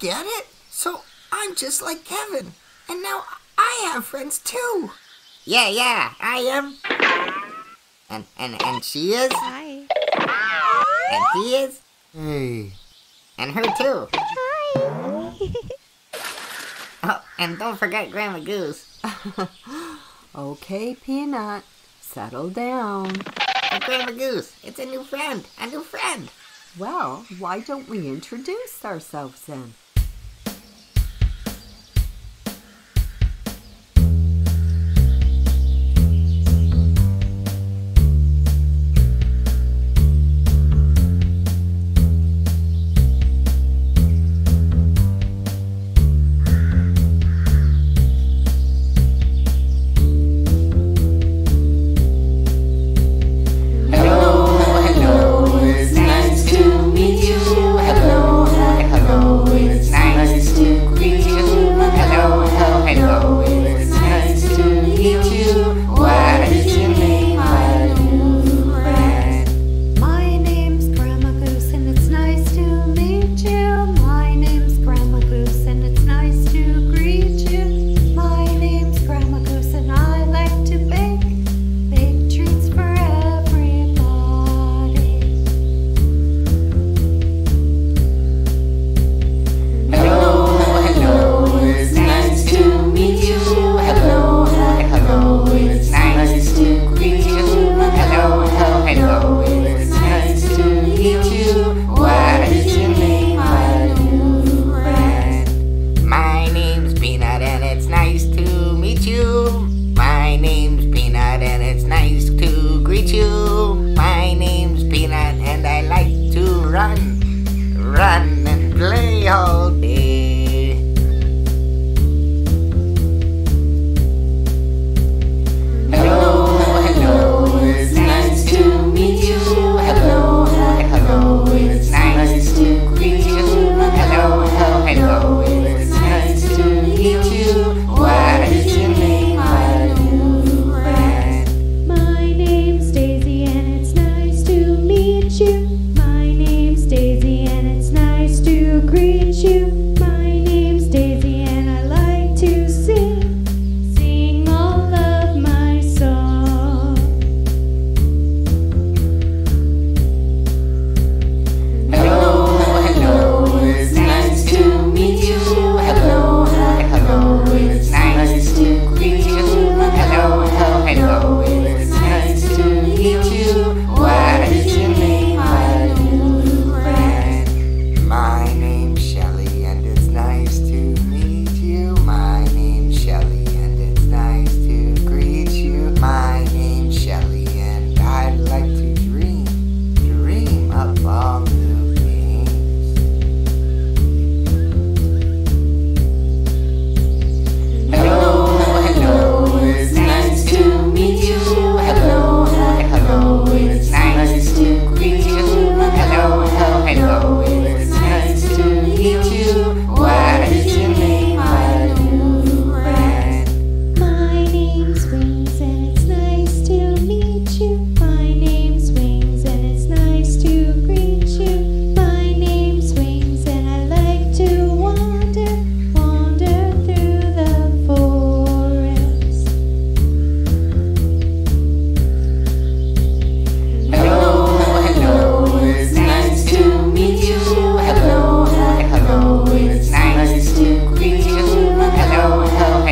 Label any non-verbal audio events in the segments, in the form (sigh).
get it. So I'm just like Kevin. And now I have friends too. Yeah, yeah, I am. And and and she is. Hi. And he is. Hey. And her too. Hi. (laughs) Oh, and don't forget Grandma Goose. (laughs) Okay, Peanut, settle down. And Grandma Goose, it's a new friend. A new friend. Well, why don't we introduce ourselves then? nice to meet you. My name's Peanut and it's nice to greet you. My name's Peanut and I like to run.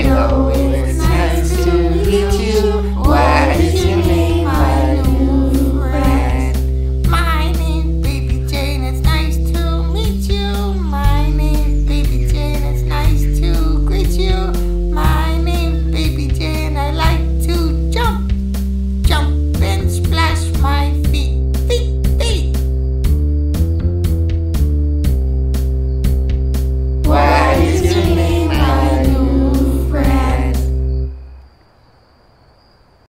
Mango.